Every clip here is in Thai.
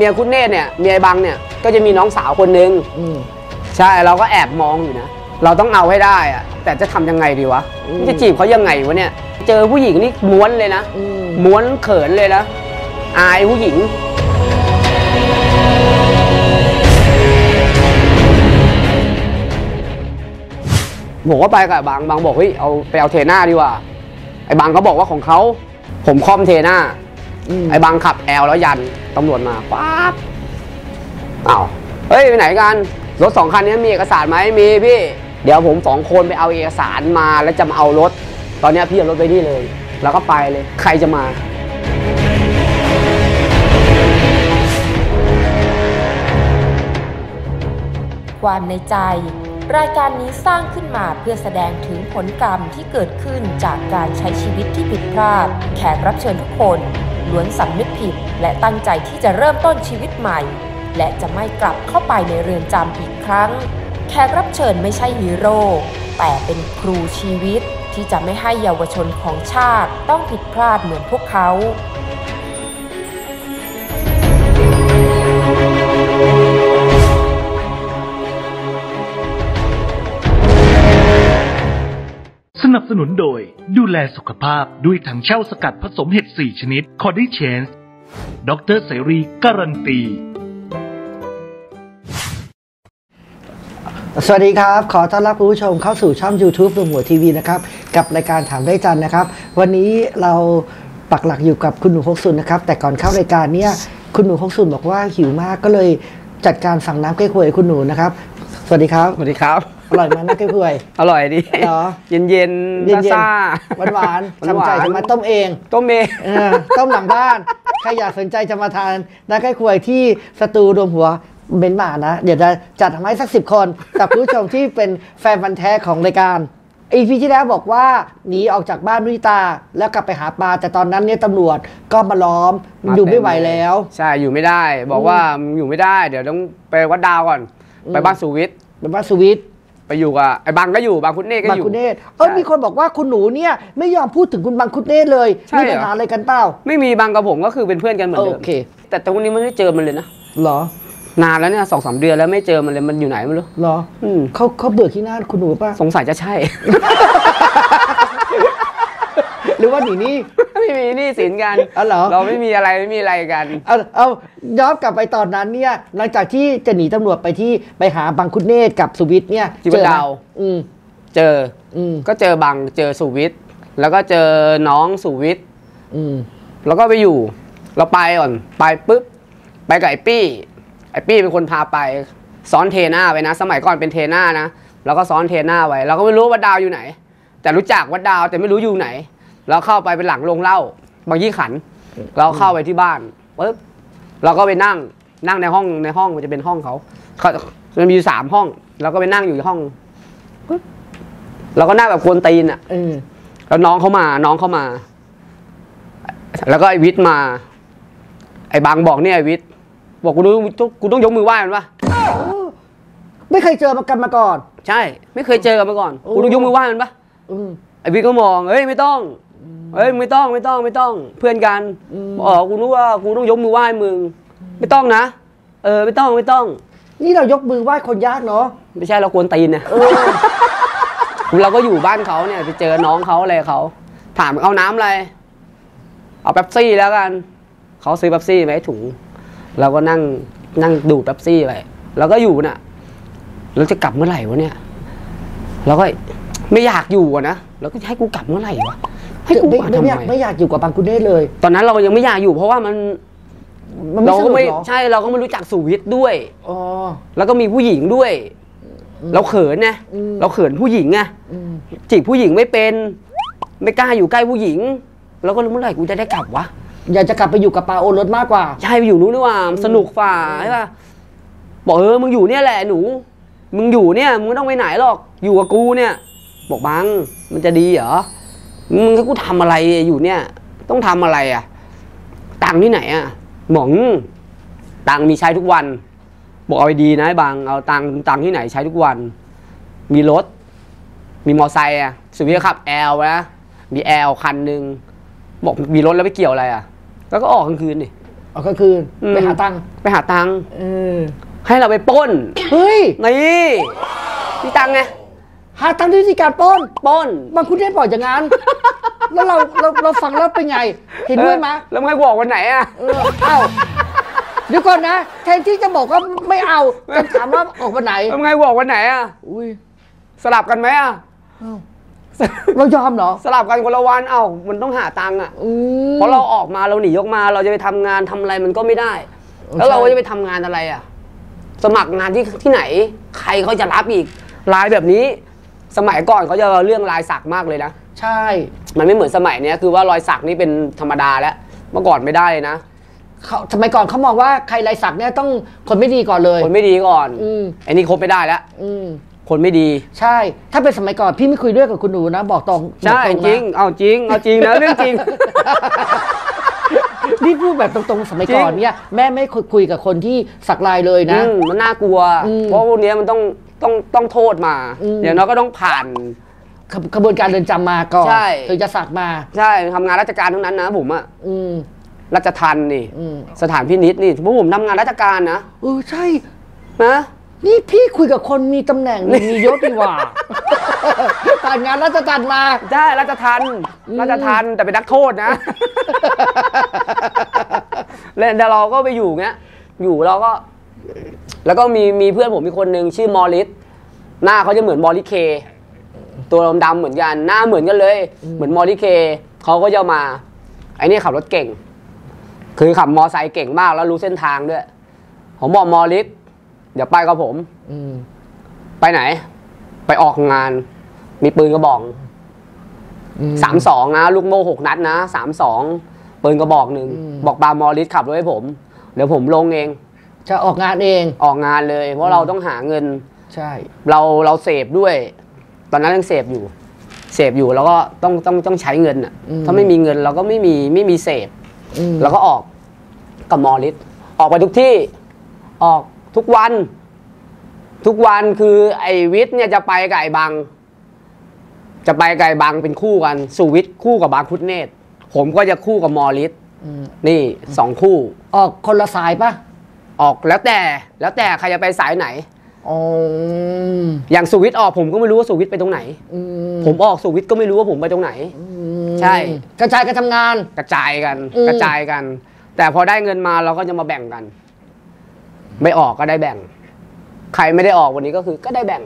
เมียคุณเนตรเนี่ยเมียไอ้บังเนี่ยก็จะมีน้องสาวคนนึง อืม ใช่เราก็แอบมองอยู่นะ เราต้องเอาให้ได้อะแต่จะทำยังไงดีวะอืม จะจีบเขายังไงวะเนี่ย เจอผู้หญิงนี่ม้วนเลยนะ อืม ม้วนเขินเลยนะ อายผู้หญิง ผมก็ไปกับบางบางบอกเฮ้ยเอาไปเอาเทน่าดีกว่า ไอ้บางก็บอกว่าของเขา ผมคอมเทน่าอืม ไอ้บางขับแอลแล้วยันตำรวจมาป๊าบอ้าวเฮ้ยไปไหนกัน รถสองคันนี้มีเอกสารไหมมีพี่ เดี๋ยวผมสองคนไปเอาเอกสารมาแล้วจะมาเอารถ ตอนเนี้ยพี่เอารถไปนี่เลย แล้วก็ไปเลย ใครจะมาความในใจ รายการนี้สร้างขึ้นมาเพื่อแสดงถึงผลกรรมที่เกิดขึ้นจากการใช้ชีวิตที่ผิดพลาด แขกรับเชิญทุกคน ล้วนสำนึกผิดและตั้งใจที่จะเริ่มต้นชีวิตใหม่ และจะไม่กลับเข้าไปในเรือนจำอีกครั้ง แขกรับเชิญไม่ใช่ฮีโร่แต่เป็นครูชีวิตที่จะไม่ให้เยาวชนของชาติต้องผิดพลาดเหมือนพวกเขา นับสนุนโดย ดูแลสุขภาพด้วยถังเช่าสกัดผสมเห็ด 4 ชนิด คอดิเชนส์ดรเสรีการันตี สวัสดีครับ ขอต้อนรับคุณผู้ชมเข้าสู่ช่อง YouTube รวมหัวทีวีนะครับ กับรายการถามได้จันนะครับ วันนี้เราปักหลักอยู่กับคุณหนูพกซุนนะครับ แต่ก่อนเข้ารายการเนี่ยคุณหนูพกซุนบอกว่าหิวมากก็เลยจัดการสั่งน้ำเก๊กฮวยให้คุณหนูนะครับ สวัสดีครับ สวัสดีครับ อร่อยไหมน้ำเก๊กฮวยอร่อยดีเหรอเย็นเย็นเย็นๆซ่าหวานหวานๆหวานๆช่ำใจจะมาต้มเอง ต้มเม เออต้มหลังบ้าน ใครอยากสนใจจะมาทานน้ำเก๊กฮวยที่สตูรวมหัวเบนมานะ เดี๋ยวจะจัดให้สักสิบคนกับคุณผู้ชมที่เป็นแฟนพันธ์แท้ของรายการอีพีที่แล้วบอกว่าหนีออกจากบ้านนุิตา แล้วกลับไปหาปลา แต่ตอนนั้นเนี่ยตำรวจก็มาล้อมาอยู่ไม่เต็ไหวแล้ว ใช่อยู่ไม่ได้ บอกว่าอยู่ไม่ได้ เดี๋ยวต้องไปวัดดาวก่อน ไปบ้านสุวิทย์ เป็นบ้านสวิต ไปอยู่กับไอ้บังก็อยู่บางคุณเนตก็บางอยู่ คุณเนตรเออใช่มีคนบอกว่าคุณหนูเนี่ยไม่ยอมพูดถึงคุณบางคุณเนตรเลยใช่มีเหรอ ปัญหาอะไรกันเปล่า ไม่มีบางกับผมก็คือเป็นเพื่อนกันเหมือนเดิมโอเค แต่ตรงนี้ไม่ได้เจอมันเลยนะเหรอนานแล้วเนี่ยสองสามเดือนแล้วไม่เจอมันเลยมันอยู่ไหนไม่รู้ เหรออืมเขาเขาเบื่อขี้หน้าคุณหนูป่ะ สงสัยจะใช่ หรือว่าหนีหนี่ไม่มีหนี่สินกันอ๋อเหรอ เราไม่มีอะไรไม่มีอะไรกัน เอาเอาย้อนกลับไปตอนนั้นเนี่ยหลังจากที่จะหนีตำรวจไปที่ไปหาบังคุเนศกับสุวิทย์เนี่ยที่วัดเจอไหมดาว อืม เจออืม ก็เจอบังเจอสุวิทย์แล้วก็เจอน้องสุวิทย์อืม แล้วก็ไปอยู่ เราไปก่อนไปปุ๊บไปกับไอ้ปี้ไอ้ปี้เป็นคนพาไป ซ้อนเทน่าไปนะ สมัยก่อนเป็นเทน่านะแล้วก็ซ้อนเทน่าไว้เราก็ไม่รู้ว่าดาวอยู่ไหน แต่รู้จักว่าดาวแต่ไม่รู้อยู่ไหน เราเข้าไปเป็นหลังโรงเหล้าบางยี่ขัน เราเข้าไปที่บ้านปุ๊บเราก็ไปนั่งนั่งในห้องในห้องมันจะเป็นห้องเขาเขามันมีอยู่สามห้องเราก็ไปนั่งอยู่ในห้องปุ๊บเราก็นั่งแบบกวนตีนอะเออแล้วน้องเขามา น้องเขามา แล้วก็ไอวิทย์มา ไอบางบอกเนี่ยไอวิทย์บอกกูต้องกูต้องยกมือไหว้มันปะไม่เคยเจอมากันมาก่อน ใช่ ไม่เคยเจอกันมาก่อนโอ้กูต้องยกมือไหว้มันปะอืมไอวิทย์ก็มองเฮ้ยไม่ต้อง เฮ้ยไม่ต้องไม่ต้องไม่ต้องเพื่อนกันอืมอ๋อกูนึกว่ากูต้องยกมือไหว้มึง ไม่ต้องนะ เออไม่ต้องไม่ต้อง นี่เรายกมือไหว้คนยากเนาะไม่ใช่เรากวนตีนเนี่ยเออเราก็อยู่บ้านเขาเนี่ย ไปเจอน้องเขาอะไรเขาถามเอาน้ำอะไร เอาเป๊ปซี่แล้วกันเขาซื้อเป๊ปซี่ไว้ถุงเราก็นั่งนั่งดูดเป๊ปซี่ไปแล้วก็อยู่น่ะเราจะกลับเมื่อไหร่วะเนี่ยเราก็ไม่อยากอยู่อะนะแล้วก็ให้กูกลับเมื่อไหร่วะ ให้กูไม่มาไม่ทำไม่อยากไมไม่อยากอยู่กับบังคุเนศเลย ตอนนั้นเรายังไม่อยากอยู่เพราะว่ามันมันไม่เราสก็นุกไม่เหรอใช่เราก็ไม่รู้จักสุวิทย์ด้วย อ๋อ แล้วก็มีผู้หญิงด้วย เราเขินไงอืม เราเขินผู้หญิงไงอืมจีบผู้หญิงไม่เป็น ไม่กล้าอยู่ใกล้ผู้หญิง แล้วก็เมื่อไหร่กูจะได้กลับวะอยากจะกลับไปอยู่กับปาโอรสมากกว่า ใช่ไปอยู่นู้นดีกว่าสนุกฝ่าใช่ป่ะบอกเออมึงอยู่เนี่ยแหละหนู มึงอยู่เนี่ยมึงไม่ต้องไปไหนหรอกอยู่กับกูเนี่ย บอกบังมันจะดีเหรอ มึงให้กูทำอะไรอยู่เนี่ย ต้องทำอะไรอะ ตังค์ที่ไหนอะหมองตังค์มีใช้ทุกวัน บอกเอาไปดีนะไอ้บังเอาตังค์ตังค์ที่ไหนใช้ทุกวัน มีรถ มีมอไซค์อะสุวิทย์ขับแอลนะมีแอลคันหนึ่งบอกมีรถแล้วไปเกี่ยวอะไรอะ แล้วก็ออกกลางคืนนี่เอาก็คืออืมไปหาตังค์ไปหาตังค์เออให้เราไปปล้นเฮ้ยนี่มีตังค์ไง หาตังค์ด้วยวิธีการปล้นปล้น บางคุณได้บอกอย่างนั้น แล้วเราเราเราฟังแล้วเป็นไง เห็นด้วยไหมเออแล้วมึงให้บอกวันไหนอะ เออเอ้าเดี๋ยวก่อนนะ แทนที่จะบอกว่าไม่เอาจะถามว่าออกวันไหน แล้วมึงให้บอกวันไหนอะ อุ้ยสลับกันไหมอะ เอ้าเรายอมเหรอสลับกันคนละวัน เอ้า มันต้องหาตังค์อะ อืม เพราะเราออกมาเราหนีออกมาเราจะไปทำงานทำอะไรมันก็ไม่ได้ เออแล้วเราใช่ก็จะไปทำงานอะไรอะ สมัครงานที่ที่ไหน ใครเขาจะรับอีกลายแบบนี้ สมัยก่อนเขาจะเอาเรื่องลายสักมากเลยนะ ใช่ มันไม่เหมือนสมัยเนี้ยคือว่ารอยสักนี่เป็นธรรมดาแล้ว เมื่อก่อนไม่ได้เลยนะเขาสมัยก่อนเขามองว่าใครลายสักเนี่ยต้องคนไม่ดีก่อนเลยคนไม่ดีก่อนอืมไอ้นี่คบไม่ได้แล้วอืมคนไม่ดี ใช่ ถ้าเป็นสมัยก่อนพี่ไม่คุยด้วยกับคุณหนูนะบอกตรงใช่บอกตนะจริง เอาจริง เอาจริงนะเรื่องจริงนี่พูดแบบตรงๆสมัยก่อนจริงเนี่ยแม่ไม่คุยกับคนที่สักลายเลยนะอืมมันน่ากลัวอืมเพราะพวกเนี้ยมันต้อง ต้องต้องโทษมาอืม อย่างน้อยก็ต้องผ่าน ขบขบวนการเดินจำมาก่อนใช่ ถึงจะสักมา ใช่ทำงานราชการทั้งนั้นนะผมอะอืมราชทันนี่ อืมสถานพินิษนี่พวกผมทำงานราชการนะเออใช่ นะ นี่พี่คุยกับคนมีตำแหน่งมีมียศดีกว่า ผ่านงานราชการมา ใช่ราชทันอืม ราชทันแต่เป็นนักโทษนะ แล้วเราก็ไปอยู่เงี้ย อยู่เราก็ แล้วก็มีมีเพื่อนผมมีคนหนึ่งชื่อมอริสหน้าเขาจะเหมือนมอริเค ตัวดำๆเหมือนกันหน้าเหมือนกันเลย เหมือนมอริเคเขาก็จะมาไอ้นี่ขับรถเก่ง คือขับมอไซค์เก่งมากแล้วรู้เส้นทางด้วย ผมบอกมอริสเดี๋ยวไปกับผมอืมไปไหน ไปออกงาน มีปืนกระบอกอืมสามสองนะ ลูกโม่หกนัดนะสามสองปืนกระบอกหนึ่งอืมบอกบาร์มอริสขับรถให้ผม เดี๋ยวผมลงเอง จะออกงานเอง ออกงานเลย เพราะเราต้องหาเงิน ใช่ เราเราเสพด้วย ตอนนั้นยังเสพอยู่ เสพอยู่แล้วก็ต้องต้องต้องใช้เงินอะ ถ้าไม่มีเงินเราก็ไม่มีไม่มีเสพอืมแล้วก็ออกกับมอริสออกไปทุกที่ ออกทุกวัน ทุกวันคือไอ้วิทย์เนี่ยจะไปกับไอ้บัง จะไปกับไอ้บังเป็นคู่กันสุวิทย์คู่กับบางคุดเนตรผมก็จะคู่กับมอริสอืมนี่สองคู่ ออกคนละสายปะ ออกแล้วแต่แล้วแต่ใครจะไปสายไหนอ๋ออย่างสุวิทย์ออกผมก็ไม่รู้ว่าสุวิทย์ไปตรงไหนอืมผมออกสุวิทย์ก็ไม่รู้ว่าผมไปตรงไหนอืมใช่ กระจายกันทำงานกระจายกันอืมกระจายกัน แต่พอได้เงินมาเราก็จะมาแบ่งกัน ไม่ออกก็ได้แบ่ง ใครไม่ได้ออกวันนี้ก็คือ ก็ได้แบ่ง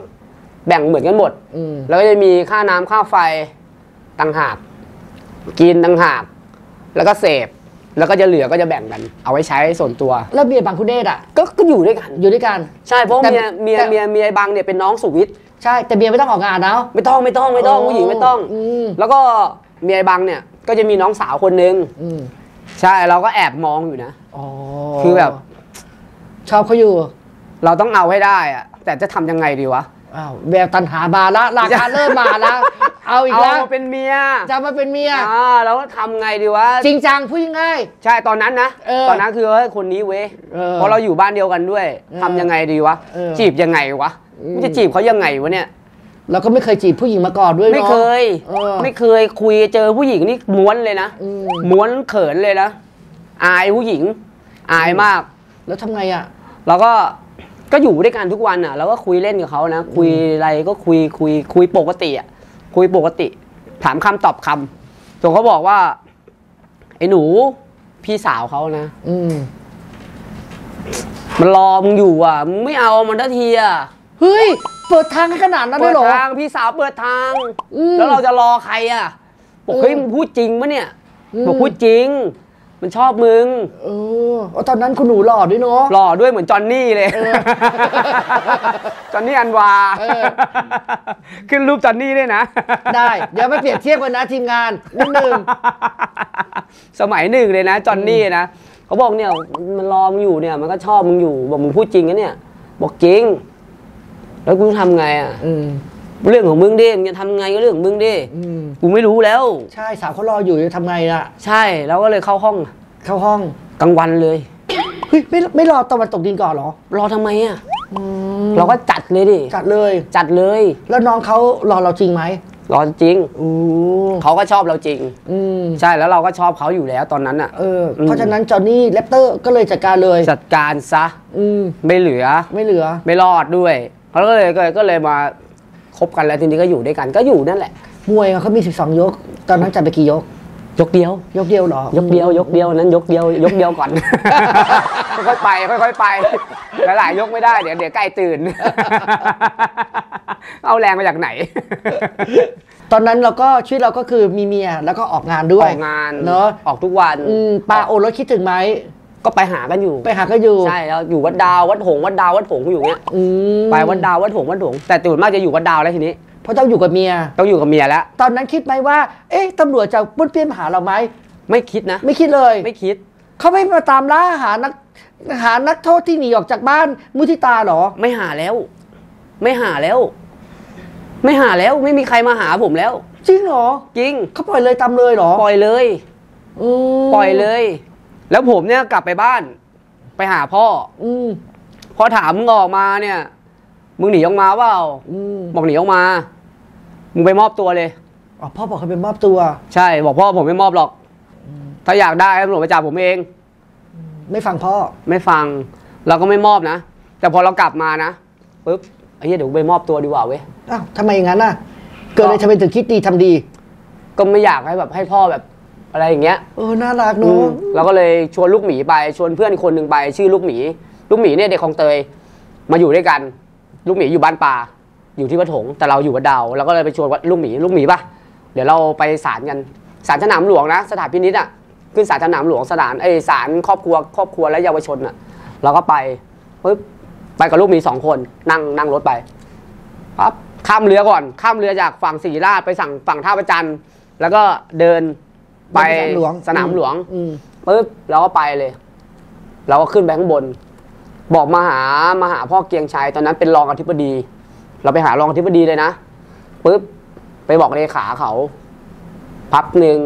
แบ่งเหมือนกันหมดอืมแล้วก็จะมีค่าน้ำค่าไฟต่างหาก กินต่างหาก แล้วก็เสพ แล้วก็จะเหลือก็จะแบ่งกันเอาไว้ใช้ส่วนตัว แล้วเบียร์บางคุณเดชอะก็ก็อยู่ด้วยกันอยู่ด้วยกันใช่เพราะแต่เมียเมียแต่เมียเมียไอ้บังเนี่ยเป็นน้องสุวิทย์ใช่แต่เบียร์ไม่ต้องออกงานนะไม่ต้องไม่ต้องไม่ต้องผู้หญิงไม่ต้องอืมแล้วก็เมียไอ้บังเนี่ยก็จะมีน้องสาวคนนึงอืมใช่เราก็แอบมองอยู่นะอ๋อคือแบบ ชอบเขาอยู่ เราต้องเอาให้ได้อะแต่จะทำยังไงดีวะ อ้าวแบบตันหามาละราคาเริ่มมาละเอาอีกเอาแล้วมาเป็นเมียจะมาเป็นเมีย อ่าแล้วก็ทำไงดีวะ จริงจังพูดง่าย ใช่ตอนนั้นนะ เออตอนนั้นคือเฮ้ยคนนี้เว้ยเออเพราะเราอยู่บ้านเดียวกันด้วยเออทำยังไงดีวะ เออจีบยังไงวะอืม มันจะจีบเขายังไงวะเนี่ยเราก็ไม่เคยจีบผู้หญิงมาก่อนด้วยไม่เนาะ เคย เออไม่เคยคุยเจอผู้หญิงนี่ม้วนเลยนะอืม ม้วนเขินเลยนะอายผู้หญิง อายมาก แล้วทำไงอะ แล้วก็ ก็อยู่ด้วยกันทุกวันอะแล้วก็คุยเล่นกับเขานะ คุยอะไรก็คุยคุย คุยปกติอะคุยปกติ ถามคำตอบคำส่วนเขาบอกว่า ไอ้หนู พี่สาวเขานะอืมมันรอมึงอยู่อะมึงไม่เอามันทันทีอะเฮ้ย เปิดทางให้ขนาดนั้นเลเปิยดเหรอ ทางพี่สาวเปิดทาง อืมแล้วเราจะรอใครอะบอกเฮ้ยอืมมึงพูดจริงปะเนี่ย อืม บอกพูดจริง มันชอบมึงเออเอาตอนนั้นคุณหนูหล่อด้วยเนาะหล่อด้วยเหมือนจอนนี่เลยเออจอนนี่อันวาเออขึ้นรูปจอนนี่ด้วยนะ ได้เดี๋ยวมาเปรียบเทียบกันนะทีมงานนิดนึงสมัยหนึ่งเลยนะจอนนี่นะเขาบอกเนี่ยมันรอมึงอยู่เนี่ยมันก็ชอบมึงอยู่บอกมึงพูดจริงนะเนี่ย บอกจริง แล้วกูทำไงอะอืม เรื่องของมึงดิมึงจะทำไงก็เรื่องของมึงดิอืมกูไม่รู้แล้ว ใช่สาวเขารออยู่จะทำไงล่ะ ใช่แล้วก็เลยเข้าห้องเข้าห้องกลางวันเลยเฮ้ยไม่ไม่รอตะวันตกดินก่อนเหรอ รอทำไมอะอืมเราก็จัดเลยดิจัดเลย จัดเลย แล้วน้องเขารอเราจริงไหมร้อนจริงอู้เขาก็ชอบเราจริงอืมใช่แล้วเราก็ชอบเขาอยู่แล้วตอนนั้นอะเออเพราะฉะนั้นจอห์นนี่แรปเตอร์ก็เลยจัดการเลยจัดการซะอืมไม่เหลือ ไม่เหลือ ไม่รอดด้วยเขาก็เลยก็เลยก็เลยมา คบกันแล้วทีนี้ก็อยู่ด้วยกันก็อยู่นั่นแหละ มวยเขามี 12 ยก ตอนนั้นจัดไปกี่ยก ยกเดียวยกเดียวเหรอ ยกเดียวยกเดียวนั้นยกเดียวยกเดียวก่อน ค่อยๆไปค่อยๆไปหลายๆยกไม่ได้เดี๋ยวเดี๋ยวใกล้ตื่น เอาแรงมาจากไหน ตอนนั้นเราก็ชีวิตเราก็คือมีเมียแล้วก็ออกงานด้อวยอกงานเนาะออกทุกวันอืมปาโอรถคิดถึงไหม ก็ไปหากันอยู่ไปหาก็อยู่ใช่แล้วอยู่วัดดาววัดหงส์วัดดาววัดหงส์อยู่เนี้ยอืมไปวัดดาววัดหงส์วัดหงส์แต่ตื่นมากจะอยู่วัดดาวแล้วทีนี้เพราะต้องอยู่กับเมียต้องอยู่กับเมียแล้ว ตอนนั้นคิดไหมว่า เอ๊ะตำรวจจะปุ้นเปี้ยนมาหาเราไหมไม่คิดนะ ไม่คิดเลยไม่คิด เขาไม่มาตามล่าหานักหานักโทษที่หนีออกจากบ้านมุทิตาเหรอ ไม่หาแล้ว ไม่หาแล้ว ไม่หาแล้วไม่มีใครมาหาผมแล้ว จริงเหรอ จริงเขาปล่อยเลยตามเลยเหรอปล่อยเลยอืมปล่อยเลย แล้วผมเนี่ยกลับไปบ้าน ไปหาพ่อ อืมพอถามมึงออกมาเนี่ย มึงหนีออกมาเปล่าอืมบอกหนีออกมา มึงไปมอบตัวเลย อ๋อพ่อบอกเขาเป็นมอบตัว ใช่ บอกพ่อผมไม่มอบหรอก ถ้าอยากได้ตำรวจไปจับผมเอง ไม่ฟังพ่อ ไม่ฟัง เราก็ไม่มอบนะ แต่พอเรากลับมานะปุ๊บไอ้เหี้ยเดี๋ยวกูไปมอบตัวดีกว่าเว้ย อ้าวทำไมอย่างนั้นน่ะ เกิดอะไรทำไมถึงคิดดีทำดี ก็ไม่อยากให้แบบให้พ่อแบบ อะไรอย่างเงี้ยเออน่ารักอืเนาะมเราก็เลยชวนลูกหมีไปชวนเพื่อนอีกคนหนึ่งไปชื่อลูกหมี ลูกหมีเนี่ยเด็กคลองเตยมาอยู่ด้วยกัน ลูกหมีอยู่บ้านป่าอยู่ที่วัดถงแต่เราอยู่วัดดาวเราก็เลยไปชวนวัดลูกหมีลูกหมีป่ะเดี๋ยวเราไปศาลกันศาลสนามหลวงนะ สถานพินิษอะขึ้นศาลสนามหลวงสถานไอยศาลครอบครัวครอบครัวและเยาวชนอะ เราก็ไปปึ๊บไปกับลูกหมีสองคนนั่งนั่งรถไปปั๊บข้ามเรือก่อน ข้ามเรือจากฝั่งศรีราชไปสั่งฝั่งท่าประจันทร์แล้วก็เดิน ไปสนามหลวงสนามหลวงอืมปุ๊บเราก็ไปเลย เราก็ขึ้นไปข้างบน บอกมาหามาหาพ่อเกียงชัยตอนนั้นเป็นรองอธิบดี เราไปหารองอธิบดีเลยนะปุ๊บไปบอกเลขาเขาพับหนึ่ง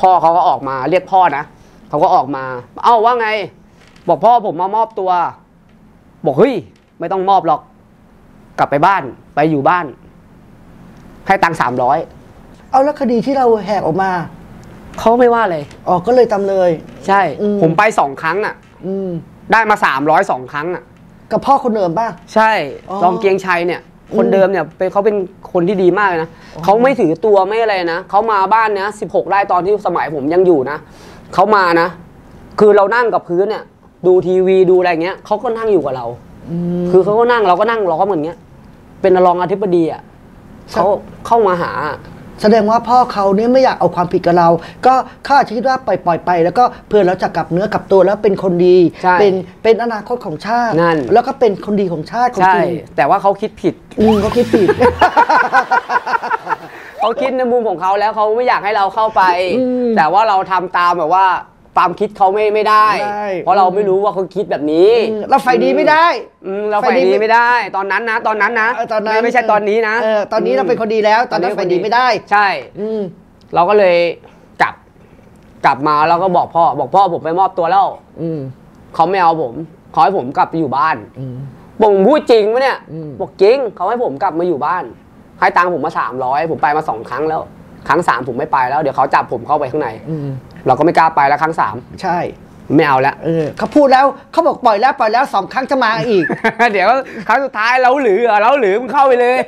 พ่อเขาก็ออกมาเรียกพ่อนะเขาก็ออกมา เอ้าว่าไง บอกพ่อผมมามอบตัว บอกเฮ้ยไม่ต้องมอบหรอก กลับไปบ้านไปอยู่บ้านให้ตังค์สามร้อยเอาแล้วคดีที่เราแหกออกมา เขาไม่ว่าเลย อ๋อก็เลยทำเลย ใช่ อืม ผมไปสองครั้งอะ อืมได้มาสามร้อยสองครั้งอะ กับพ่อคนเดิมป่ะ ใช่อ๋อรองเกียงชัยเนี่ย คนอืมเดิมเนี่ยเป็นเขาเป็นคนที่ดีมากเลยนะเขาไม่ถือตัวไม่อะไรนะเขามาบ้านเนี้ยสิบหกไร่ตอนที่สมัยผมยังอยู่นะเขามานะ คือเรานั่งกับพื้นเนี่ย ดูทีวีดูอะไรเงี้ยเขาก็นั่งอยู่กับเราอืมคือเขาก็นั่งเราก็นั่งล้อมเหมือนเงี้ย เป็นรองอธิบดีอะครับเขาเข้ามาหา แสดงว่าพ่อเขาเนี่ยไม่อยากเอาความผิดกับเรา ก็เขาอาจจะคิดว่าปล่อยปล่อยๆไป แล้วก็เพื่อเราจะกลับเนื้อกลับตัวแล้วเป็นคนดี ใช่เป็นเป็นอนาคตของชาติ นั่น แล้วก็เป็นคนดีของชาติของใช่ จริงแต่ว่าเขาคิดผิด อืมเขาคิดผิด เขาคิดในมุมของเขาแล้วเขาไม่อยากให้เราเข้าไปอืมแต่ว่าเราทำตามแบบว่า ความคิดเขาไม่ไม่ได้ ไม่ได้ เพราะเราไม่รู้ว่าเขาคิดแบบนี้อืมเราไฟดีไม่ได้ อืมเราไฟไฟดีดีไม่ไม่ได้ ตอนนั้นนะ ตอนนั้นนะเออตอนนั้นไม่ไม่ใช่ตอนนี้นะเออตอนนี้เราเป็นคนดีแล้ว ตอนนั้นไฟดีไม่ได้ ใช่ อืม เราก็เลยกลับ กลับมาแล้วก็บอกพ่อ บอกพ่อผมไปมอบตัวแล้วอืม เขาไม่เอาผมเขาให้ผมกลับไปอยู่บ้านอืม บอกผมพูดจริงปะเนี่ยอืม บอกจริงเขาให้ผมกลับมาอยู่บ้าน ให้ตังค์ผมมาสามร้อยผมไปมาสองครั้งแล้ว ครั้งสามผมไม่ไปแล้วเดี๋ยวเขาจับผมเข้าไปข้างใน อืม เราก็ไม่กล้าไปแล้วครั้งสามใช่ไม่เอาแล้วเออเขาพูดแล้วเขาบอกปล่อยแล้วปล่อยแล้วสองครั้งจะมาอีก เดี๋ยวครั้งสุดท้ายเราหรือเหรอเราหรือมึงเข้าไปเลย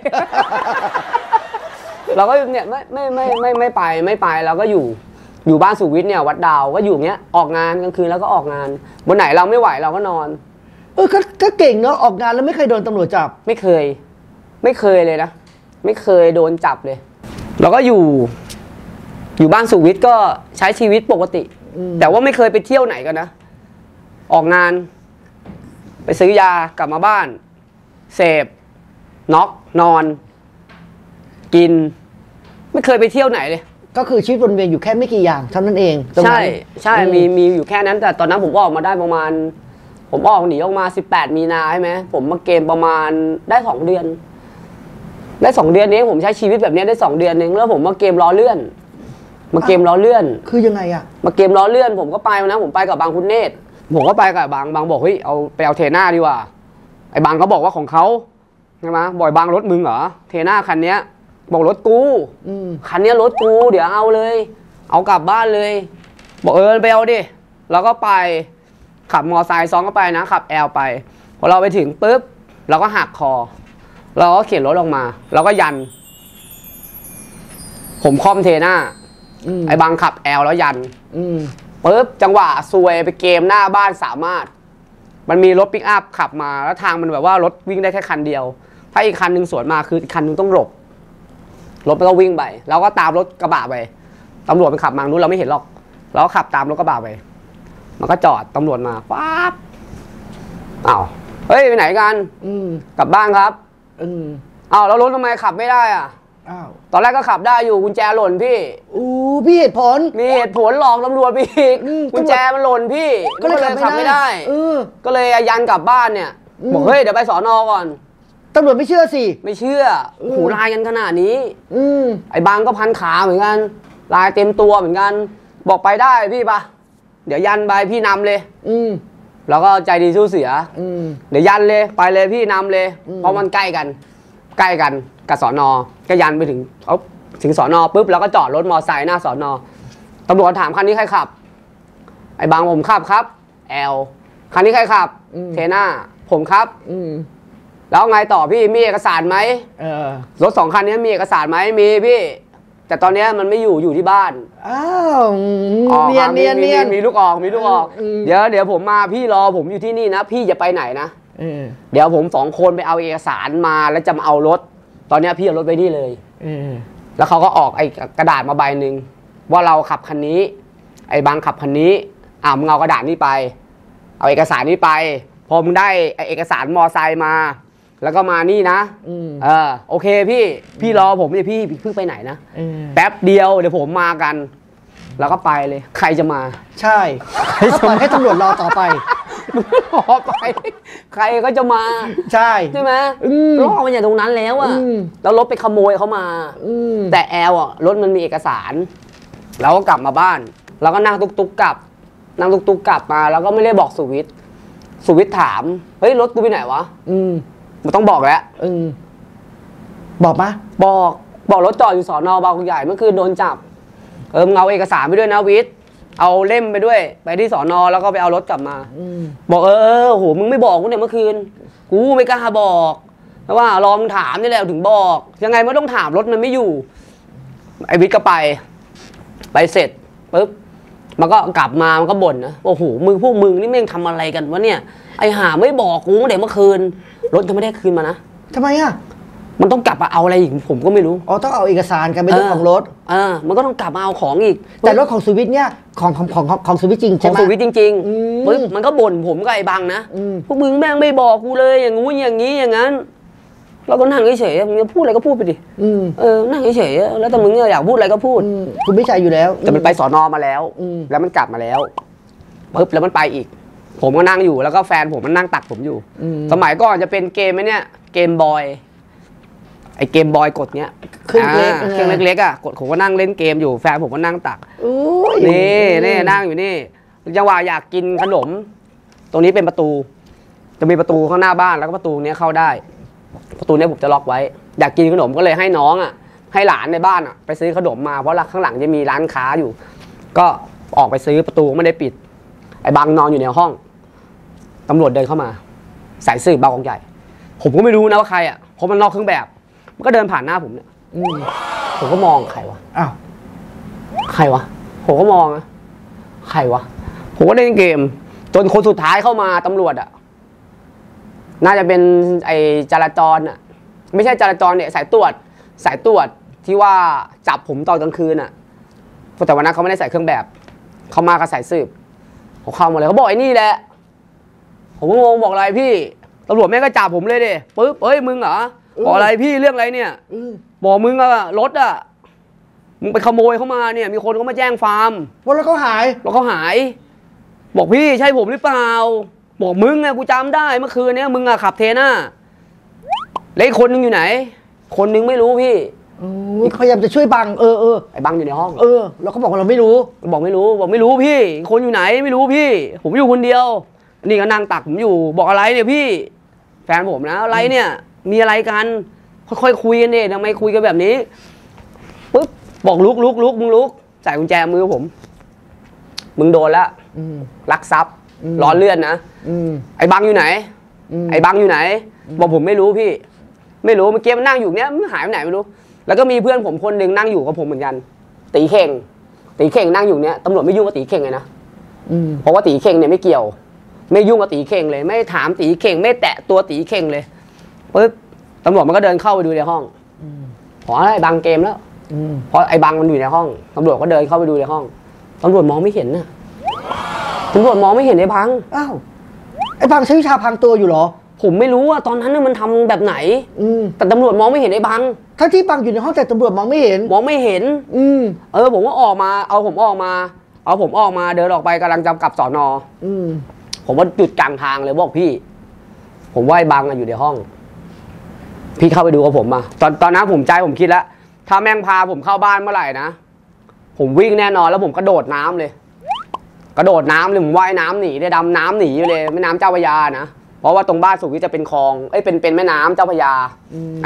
เราก็เนี่ยไม่ไม่ไม่ไม่ไม่ไปไม่ไปเราก็อยู่อยู่บ้านสุวิทย์เนี่ยวัดดาวก็อยู่อย่างเงี้ยออกงานกลางคืนแล้วก็ออกงานวันไหนเราไม่ไหวเราก็นอน เออก็ก็เก่งเนาะออกงานแล้วไม่เคยโดนตำรวจจับ ไม่เคย ไม่เคยเลยนะไม่เคยโดนจับเลย เราก็อยู่ อยู่บ้านสุวิทย์ก็ใช้ชีวิตปกติอืมแต่ว่าไม่เคยไปเที่ยวไหนกันนะ ออกงาน ไปซื้อยากลับมาบ้าน เสพน็อกนอน กิน ไม่เคยไปเที่ยวไหนเลย ก็คือชีวิตวนเวียนอยู่แค่ไม่กี่อย่างเท่านั้นเองตรงนั้นใช่ใช่อืมีมีอยู่แค่นั้น แต่ตอนนั้นผมก็ออกมาได้ประมาณ ผมออกหนีออกมา 18 มีนาใช่ไหมผมมาเกมประมาณได้สองเดือน ได้สองเดือนเองผมใช้ชีวิตแบบนี้ได้สองเดือนเองแล้วผมมาเกมล้อเลื่อน มาเกมล้อเลื่อน คือยังไงอะมาเกมล้อเลื่อนผมก็ไปนะผมไปกับบางคุณเนตรผมก็ไปกับบางบางบอกเฮ้ยเอาไปเอาเทน่าดีกว่าไอ้บางก็บอกว่าของเขาใช่ไหมบ่อยบางรถมึงเหรอเทน่าคันเนี้ย บอกรถกูอืมคันเนี้ยรถกูเดี๋ยวเอาเลย เอากลับบ้านเลย บอกเออไปเอาดิเราก็ไปขับมอไซค์ซ้อนก็ไปนะขับแอลไปพอเราไปถึงปุ๊บเราก็หักคอ เราก็เข็นรถออกมา เราก็ยัน ผมคอมเทน่าอืม ไอ้บางขับแอลแล้วยันอืมปุ๊บจังหวะซวยไปเกมหน้าบ้านสามารถ มันมีรถปิกอัพขับมา แล้วทางมันแบบว่ารถวิ่งได้แค่คันเดียว ถ้าอีกคันหนึ่งสวนมาคืออีกคันหนึงต้องหลบรถมันก็วิ่งไปเราก็ตามรถกระบะไปตำรวจมันขับมานู้นเราไม่เห็นหรอก เราก็ขับตามรถกระบะไป มันก็จอดตำรวจมาปั๊บอ้าวเฮ้ยไปไหนกัน อืมกลับบ้านครับ อืมอ้าวแล้วรถทำไมขับไม่ได้อะ อ้าวตอนแรกก็ขับได้อยู่กุญแจหล่นพี่ อู้พี่เหตุผล มีเหตุผลหลอกตำรวจไปอีกอืม กุญแจมันหล่นพี่ก็เลยขับไม่ได้ เออ ก็เลยยันกลับบ้านเนี่ยอืม บอกเฮ้ยเดี๋ยวไปสอนอก่อน ตำรวจไม่เชื่อสิ ไม่เชื่อโอ้โหอืมลายกันขนาดนี้ อืม ไอ้บางก็พันขาเหมือนกัน ลายเต็มตัวเหมือนกัน บอกไปได้พี่ปะเดี๋ยวยันไปพี่นำเลย อืม แล้วก็ใจดีสู้เสีย อืม เดี๋ยวยันเลยไปเลยพี่นำเลยอืมเพราะมันใกล้กัน ใกล้กัน กับสอนอก็ยันไปถึงเอาถึงสอนอปุ๊บแล้วก็จอดรถมอไซค์หน้าสอนอตำรวจถามคันนี้ใครขับ ไอ้บางผมขับครับแอลคันนี้ใครขับ เทน่าผมครับอืมแล้วไงต่อพี่มีเอกสารไหมเออรถสองคันนี้มีเอกสารไหมมีพี่ แต่ตอนเนี้ยมันไม่อยู่อยู่ที่บ้านอ้าวออกเนียนมาเนียนมีเนียนมีมีลูกออกมีลูกออกอืมเดี๋ยวเดี๋ยวผมมาพี่รอผมอยู่ที่นี่นะ พี่อย่าไปไหนนะเออเดี๋ยวผมสองคนไปเอาเอกสารมาแล้วจะมาเอารถ ตอนเนี้ยพี่เอารถไปนี่เลยเออแล้วเขาก็ออกไอ้กระดาษมาใบหนึ่งว่าเราขับคันนี้ ไอ้บางขับคันนี้อ่ามึงเอากระดาษนี้ไป เอาเอกสารนี้ไป พอมึงได้ไอ้เอกสารมอไซค์มา แล้วก็มานี่นะอืมเออโอเคพี่พี่รอผมเนี่ยพี่เพิ่งไปไหนนะเออแป๊บเดียวเดี๋ยวผมมากัน แล้วก็ไปเลย ใครจะมา ใช่ก็ปล่อยให้ตำรวจรอต่อไป รอไป ใครก็จะมาใช่ ใช่ไหมอืมรอมันอย่างตรงนั้นแล้วอะอืม แล้วรถไปขโมยเขามา อืมแต่แอลอะรถมันมีเอกสารเราก็กลับมาบ้านเราก็นั่งตุกตุกๆกลับ นั่งตุกตุกๆกลับมาแล้วก็ไม่ได้บอกสุวิทย์สุวิทย์ถามเฮ้ยรถกูไปไหนวะอืมมันต้องบอกแล้ว อืมบอกมาบอกบอกรถจอดอยู่สอนอบางกอกใหญ่เมื่อคืนโดนจับ เออมึงเอาเอกสารไปด้วยนะวิทย์ เอาเล่มไปด้วย ไปที่สอนอแล้วก็ไปเอารถกลับมาอืมบอกเออเออโหมึงไม่บอกกูเนี่ยเมื่อคืน กูไม่กล้าบอกเพราะว่ารอมึงถามนี่แหละถึงบอก ยังไงไม่ต้องถามรถมันไม่อยู่ ไอวิทย์ก็ไป ไปเสร็จปุ๊บมันก็กลับมามันก็บ่นนะโอ้โหมึงพวกมึงนี่แม่งทำอะไรกันวะเนี่ย ไอหาไม่บอกกูตั้งแต่เมื่อคืนรถยังไม่ได้คืนมานะทำไมอะ มันต้องกลับมาเอาอะไรอีกผมก็ไม่รู้ อ๋อต้องเอาเอกสารกันเป็นเรื่องของรถเออมันก็ต้องกลับมาเอาของอีก แต่รถของสุวิทย์เนี่ยของของของของของสุวิทย์จริงขอใช่งไหมสุวิทย์จริงอืมๆปึ๊บมันก็บ่นผมกับไอ้บังนะอืม พวกมึงแม่งไม่บอกกูเลยอย่างงู้นอย่างนี้อย่างนั้น เราก็นั่งเฉยๆมึงจะพูดอะไรก็พูดไปดิอืมเออนั่งเฉยๆแล้วแต่มึงอยากพูดอะไรก็พูด อืมคุณไม่ใช่อยู่แล้ว แต่มันไปสอนอมาแล้ว อืม แล้วมันกลับมาแล้วปึ๊บแล้วมันไปอีก ผมก็นั่งอยู่แล้วก็แฟนผมมันนั่งตักผมอยู่ อืมสมัยก่อนจะเป็นเกมไอ้เนี่ย เกมบอย ไอเกมบอยกดเนี้ยเครื่องเล็กาเครื่องเล็กๆอะกดผมก็นั่งเล่นเกมอยู่แฟนผมก็นั่งตักอุ้ยนี่นี่นั่งอยู่นี่จังหวะอยากกินขนม ตรงนี้เป็นประตู จะมีประตูข้างหน้าบ้านแล้วก็ประตูเนี้ยเข้าได้ ประตูเนี้ยผมจะล็อกไว้ อยากกินขนมก็เลยให้น้องอะ ให้หลานในบ้านอะ ไปซื้อขนมมาเพราะข้างหลังจะมีร้านค้าอยู่ ก็ออกไปซื้อประตูไม่ได้ปิด ไอ้บางนอนอยู่ในห้องตำรวจเดินเข้ามา สายสืบบางกองใหญ่ ผมก็ไม่รู้นะว่าใครอะเพราะมันนอกเครื่องแบบ มันก็เดินผ่านหน้าผมเนี่ยอืมผมก็มองใครวะอ้าวใครวะผมก็มองนะใครวะผมก็เล่นเกม จนคนสุดท้ายเข้ามาตำรวจอะน่าจะเป็นไอจราจรอะไม่ใช่จราจรเนี่ยสายตรวจ สายตรวจที่ว่าจับผมตอนกลางคืนอะแต่วันนั้นเขาไม่ได้ใส่เครื่องแบบเขามากับสายสืบผมเข้ามาเลยเขาบอกไอ้นี่แหละผมก็งงบอกอะไรพี่ตำรวจแม่งก็จับผมเลยดิปึ๊บเฮ้ยมึงเหรอ บอกอะไรพี่เรื่องอะไรเนี่ยอืมบอกมึงอะรถอะมึงไปขโมยเข้ามาเนี่ย มีคนเขามาแจ้งฟาร์มว่ารถเขาหายแล้วเขาหาย บอกพี่ใช่ผมหรือเปล่า บอกมึงอะกูจำได้เมื่อคืนเนี้ยมึงอะขับเทน่าแล้วอีกคนนึงอยู่ไหน คนนึงไม่รู้พี่อืมพยายามจะช่วยบังเออเออไอ้บังอยู่ในห้องเออแล้วเขาบอกว่าเราไม่รู้ บอกไม่รู้บอกไม่รู้พี่ คนอยู่ไหนไม่รู้พี่ ผมอยู่คนเดียว นี่ก็นั่งตักผมอยู่บอกอะไรเนี่ยพี่ แฟนผมนะอะไรเนี่ย มีอะไรกัน ค่อยๆคุยกันดิทำไมคุยกันแบบนี้ปุ๊บบอกลุกลุกลุกมึงลุกใส่กุญแจมือผม มึงโดนแล้วอืมลักทรัพย์ร้อนเลือดนะอืมไอ้บังอยู่ไหนอืมไอ้บังอยู่ไหน บอกผมไม่รู้พี่ ไม่รู้เมื่อกี้มันนั่งอยู่เนี้ยมันหายไปไหนไม่รู้ แล้วก็มีเพื่อนผมคนหนึ่งนั่งอยู่กับผมเหมือนกัน ตีเข่ง ตีเข่งนั่งอยู่เนี้ยตำรวจไม่ยุ่งกับตีเข่งเลยนะอืมเพราะว่าตีเข่งเนี่ยไม่เกี่ยว ไม่ยุ่งกับตีเข่งเลย ไม่ถามตีเข่ง ไม่แตะตัวตีเข่งเลย ปุ๊บตำรวจมันก็เดินเข้าไปดูในห้องขอไอ้บังเกมแล้วอืมเพราะไอ้บังมันอยู่ในห้องตำรวจก็เดินเข้าไปดูในห้องตำรวจมองไม่เห็นน่ะตำรวจมองไม่เห็นไอ้บังอ้าวไอ้บางใช้วิชาพรางตัวอยู่เหรอ ผมไม่รู้ว่าตอนนั้นน่ะมันทำแบบไหน อืมแต่ตำรวจมองไม่เห็นไอ้บังทั้งที่บางอยู่ในห้องแต่ตำรวจมองไม่เห็น มองไม่เห็น อืมเออ ผมก็ออกมา เอาผมออกมา เอาผมออกมาเดินออกไปกำลังจะกลับสอนออืมผมว่าจุดกลางทางเลยบอกพี่ ผมว่าไอ้บังอะอยู่ในห้อง พี่เข้าไปดูกับผมมาตอนตอนนั้นผมใจผมคิดแล้ว ถ้าแม่งพาผมเข้าบ้านเมื่อไหร่นะ ผมวิ่งแน่นอนแล้วผมกระโดดน้ำเลย กระโดดน้ำเลยผมว่ายน้ำหนีได้ดำน้ำหนีอยู่เลยแม่น้ำเจ้าพระยานะ เพราะว่าตรงบ้านสุขวิทจะเป็นคลอง เอ้ยเป็นเป็นแม่น้ำเจ้าพระยา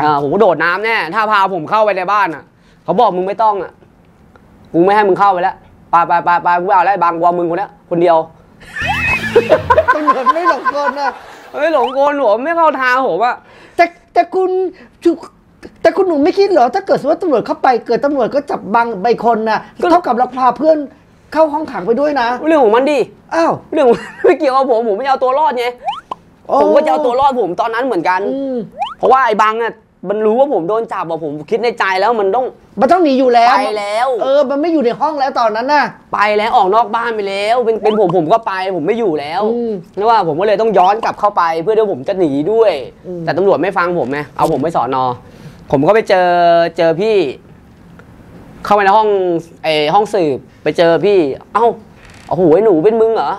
อ่าผมก็โดดน้ำแน่ ถ้าพาผมเข้าไปในบ้านอะ เขาบอกมึงไม่ต้องอะ กูไม่ให้มึงเข้าไปแล้วไปไปไปไปกูไม่เอาแล้วไอ้บางกูเอามึงคนเนี้ยคนเดียวตำรวจไม่หลงกลนะเฮ้ยหลงโกนหัวไม่เข้าทางผมอะ แต่แต่คุณแต่คุณหนูไม่คิดเหรอ ถ้าเกิดสมมติว่าตำรวจเข้าไปเกิดตำรวจก็จับบางใบคนนะเท่ากับเราพาเพื่อนเข้าห้องขังไปด้วยนะ เรื่องของมันดิอ้าวเรื่องของไม่เกี่ยวกับผมผมไม่เอาตัวรอดไงโอ้ผมก็จะเอาตัวรอดผมตอนนั้นเหมือนกันอืมเพราะว่าไอ้บังอะมันรู้ว่าผมโดนจับอะผมคิดในใจแล้วมันต้อง มันต้องหนีอยู่แล้วไปแล้ว เออ มันไม่อยู่ในห้องแล้วตอนนั้นน่ะ ไปแล้วออกนอกบ้านไปแล้ว เป็นเป็นผมผมก็ไปผมไม่อยู่แล้วอืมนี่ว่าผมก็เลยต้องย้อนกลับเข้าไปเพื่อที่ผมจะหนีด้วย อืม แต่ตำรวจไม่ฟังผมไงเอาผมไปสอนอผมก็ไปเจอเจอพี่ เข้าไปในห้องไอห้องสืบไปเจอพี่ เอ้าโอ้โหไอ้หนูเป็นมึงเหรอ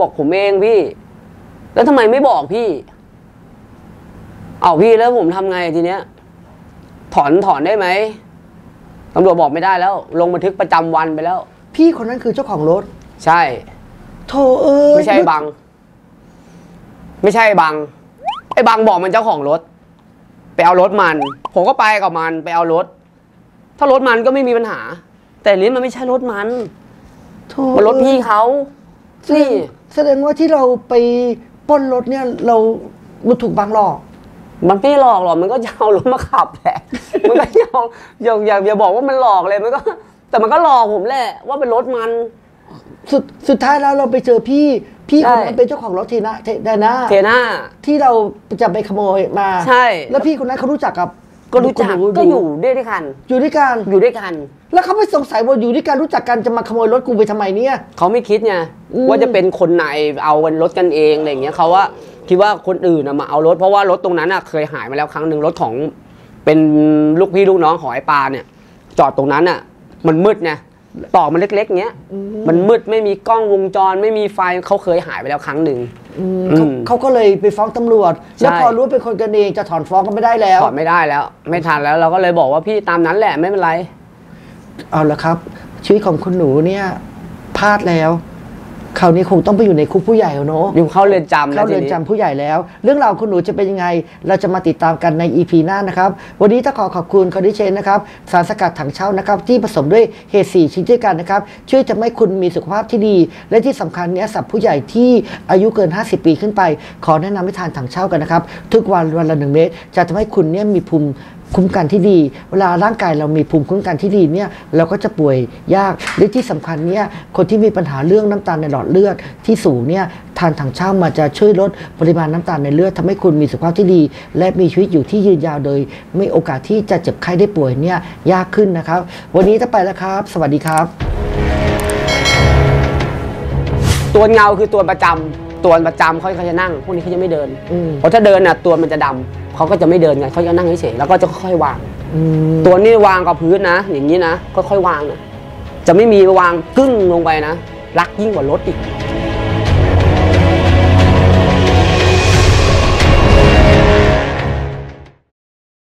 บอกผมเองพี่ แล้วทำไมไม่บอกพี่ เอาพี่แล้วผมทำไงทีเนี้ย ถอนถอนได้ไหม ตำรวจบอกไม่ได้แล้ว ลงบันทึกประจำวันไปแล้ว พี่คนนั้นคือเจ้าของรถ ใช่ โธ่เอ้ยไม่ใช่ไอ้บัง ไม่ใช่ไอ้บัง ไอ้บังบอกมันเจ้าของรถ ไปเอารถมัน ผมก็ไปกับมันไปเอารถ ถ้ารถมันก็ไม่มีปัญหา แต่อันนี้มันไม่ใช่รถมันโธ่มันรถพี่เขา แสดนี่งแสดงว่าที่เราไปปล้นรถเนี่ยเราเราถูกบังหลอก มันไม่หลอกหรอกมันก็จะเอารถมาขับแหละ มันก็อย่าอย่าอย่าอย่าบอกว่ามันหลอกเลยมันก็ แต่มันก็หลอกผมแหละว่าเป็นรถมัน สุดสุดท้ายแล้วเราไปเจอพี่ พี่ใช่คนนั้นเป็นเจ้าของรถทีนะเทไดนาเทน่าที่เราจะไปขโมยมา ใช่ แล้วพี่คนนั้นเขารู้จักกับ ก็รู้จักคุณหนูก็อยู่ด้วยกันอยู่ด้วยกันอยู่ด้วยกัน แล้วเขาไม่สงสัยว่าอยู่ด้วยกันรู้จักกันจะมาขโมยรถกูไปทำไมเนี่ยเขาไม่คิดไงอืมว่าจะเป็นคนไหนเอาวันรถกันเองอะไรอย่างเงี้ยเขาว่าคิดว่าคนอื่นน่ะมาเอารถเพราะว่ารถตรงนั้นน่ะเคยหายมาแล้วครั้งหนึ่งรถของเป็นลูกพี่ลูกน้องของไอ้ปาเนี่ย จอดตรงนั้นน่ะ มันมืดไง ต่อมันเล็กๆเงี้ย มันมืดไม่มีกล้องวงจร ไม่มีไฟเขาเคยหายไปแล้วครั้งหนึ่งอืมอืเขามเขาก็เลยไปฟ้องตำรวจใช่แล้วพอรู้ว่าเป็นคนกันเองจะถอนฟ้องก็ไม่ได้แล้วถอดไม่ได้แล้ว ไม่ทันแล้วเราก็เลยบอกว่าพี่ตามนั้นแหละไม่เป็นไร เอาละครับ ชีวิตของคุณหนูเนี่ยพลาดแล้ว คราวนี้คงต้องไปอยู่ในคุกผู้ใหญ่แล้วเนอะอยู่เข้าเรือนจำแล้เข้าวเรือนทีนี้จำผู้ใหญ่แล้ว เรื่องราวของคุณหนูจะเป็นยังไง เราจะมาติดตามกันใน EP หน้านะครับ วันนี้ต้องขอขอบคุณคอดิเชนนะครับสารสกัดถังเช่านะครับ ที่ผสมด้วยเฮดสีชิ้นด้วยกันนะครับ ช่วยจะให้คุณมีสุขภาพที่ดี และที่สำคัญเนี่ยสำหรับผู้ใหญ่ที่อายุเกิน 50 ปีขึ้นไป ขอแนะนำให้ทานถังเช่ากันนะครับทุกวันวันละหนึ่งเม็ดจะทำให้คุณเนี่ยมีภูมิ คุ้มกันที่ดี เวลาร่างกายเรามีภูมิคุ้มกันที่ดีเนี่ยเราก็จะป่วยยากและที่สำคัญเนี่ยคนที่มีปัญหาเรื่องน้ำตาลในหลอดเลือดที่สูงเนี่ยทานถังเช่ามาจะช่วยลดปริมาณน้ำตาลในเลือดทำให้คุณมีสุขภาพที่ดี และมีชีวิตอยู่ที่ยืนยาวโดย ไม่โอกาสที่จะเจ็บไข้ได้ป่วยเนี่ยยากขึ้นนะครับ วันนี้ถ้าไปแล้วครับ สวัสดีครับ ตัวเงาคือตัวประจำตัวประจำเขาเขาจะนั่งพวกนี้เขาจะไม่เดินอืมเพราะถ้าเดินน่ะตัวมันจะดำ เขาก็จะไม่เดินกันเขาจะนั่งเฉยๆแล้วก็จะค่อยๆวางอืมตัวนี้วางกับพื้นนะ อย่างนี้นะค่อยๆวางนะจะไม่มีวางกึ้งลงไปนะรักยิ่งกว่ารถอีก